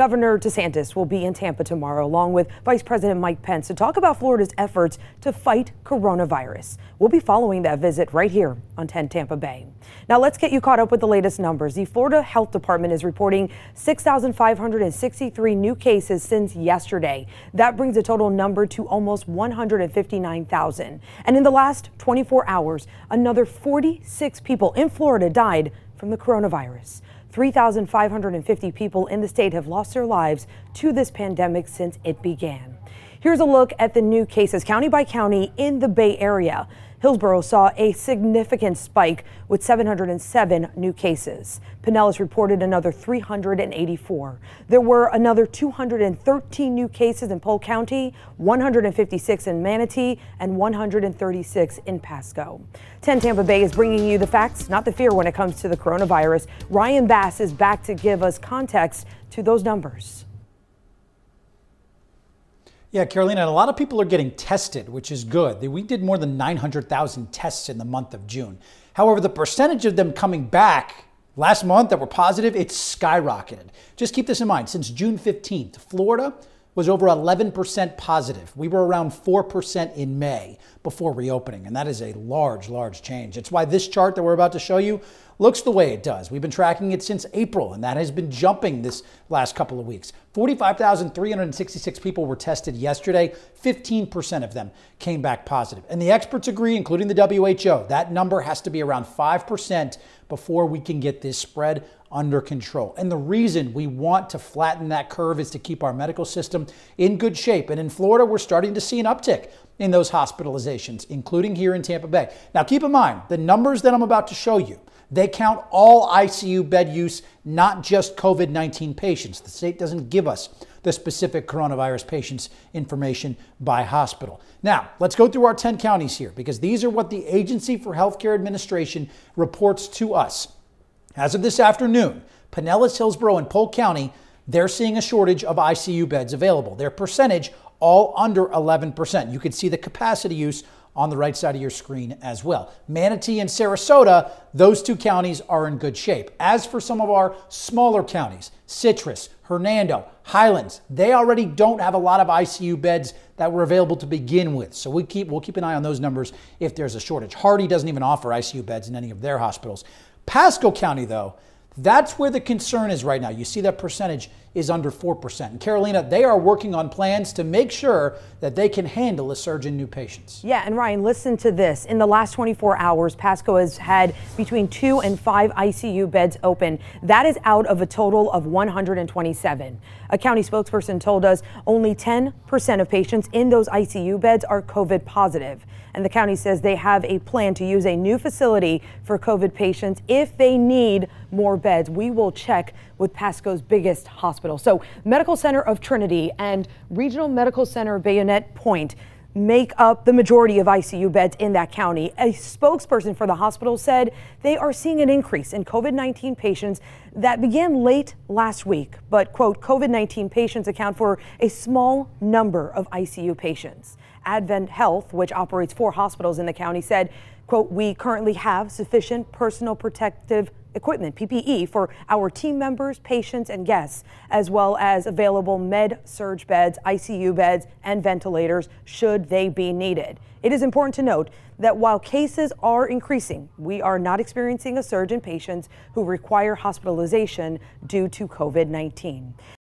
Governor DeSantis will be in Tampa tomorrow, along with Vice President Mike Pence, to talk about Florida's efforts to fight coronavirus. We'll be following that visit right here on 10 Tampa Bay. Now, let's get you caught up with the latest numbers. The Florida Health Department is reporting 6,563 new cases since yesterday. That brings the total number to almost 159,000. And in the last 24 hours, another 46 people in Florida died from the coronavirus. 3,550 people in the state have lost their lives to this pandemic since it began. Here's a look at the new cases county by county in the Bay Area. Hillsborough saw a significant spike with 707 new cases. Pinellas reported another 384. There were another 213 new cases in Polk County, 156 in Manatee, and 136 in Pasco. 10 Tampa Bay is bringing you the facts, not the fear when it comes to the coronavirus. Ryan Bass is back to give us context to those numbers. Yeah, Carolina, a lot of people are getting tested, which is good. We did more than 900,000 tests in the month of June. However, the percentage of them coming back last month that were positive, it's skyrocketed. Just keep this in mind. Since June 15th, Florida was over 11% positive. We were around 4% in May before reopening, and that is a large, large change. It's why this chart that we're about to show you looks the way it does. We've been tracking it since April, and that has been jumping this last couple of weeks. 45,366 people were tested yesterday. 15% of them came back positive. And the experts agree, including the WHO, that number has to be around 5% before we can get this spread under control. And the reason we want to flatten that curve is to keep our medical system in good shape. And in Florida, we're starting to see an uptick in those hospitalizations, including here in Tampa Bay. Now, keep in mind, the numbers that I'm about to show you, they count all ICU bed use, not just COVID 19 patients. The state doesn't give us the specific coronavirus patients information by hospital. Now, let's go through our 10 counties here because these are what the Agency for Healthcare Administration reports to us. As of this afternoon, Pinellas, Hillsborough, and Polk County, they're seeing a shortage of ICU beds available. Their percentage all under 11%. You can see the capacity use on the right side of your screen as well. Manatee and Sarasota, those two counties are in good shape. As for some of our smaller counties, Citrus, Hernando, Highlands, they already don't have a lot of ICU beds that were available to begin with. So we keep, we'll keep an eye on those numbers if there's a shortage. Hardee doesn't even offer ICU beds in any of their hospitals. Pasco County, though, that's where the concern is right now. You see that percentage is under 4%. And Carolina, they are working on plans to make sure that they can handle a surge in new patients. Yeah, and Ryan, listen to this. In the last 24 hours, Pasco has had between two and five ICU beds open. That is out of a total of 127. A county spokesperson told us only 10% of patients in those ICU beds are COVID positive. And the county says they have a plan to use a new facility for COVID patients if they need more beds. We will check with Pasco's biggest hospital. So Medical Center of Trinity and Regional Medical Center Bayonet Point make up the majority of ICU beds in that county. A spokesperson for the hospital said they are seeing an increase in COVID 19 patients that began late last week. But, quote, COVID 19 patients account for a small number of ICU patients. Advent Health, which operates four hospitals in the county, said, quote, we currently have sufficient personal protective equipment, PPE, for our team members, patients, and guests, as well as available med surg beds, ICU beds, and ventilators should they be needed. It is important to note that while cases are increasing, we are not experiencing a surge in patients who require hospitalization due to COVID 19.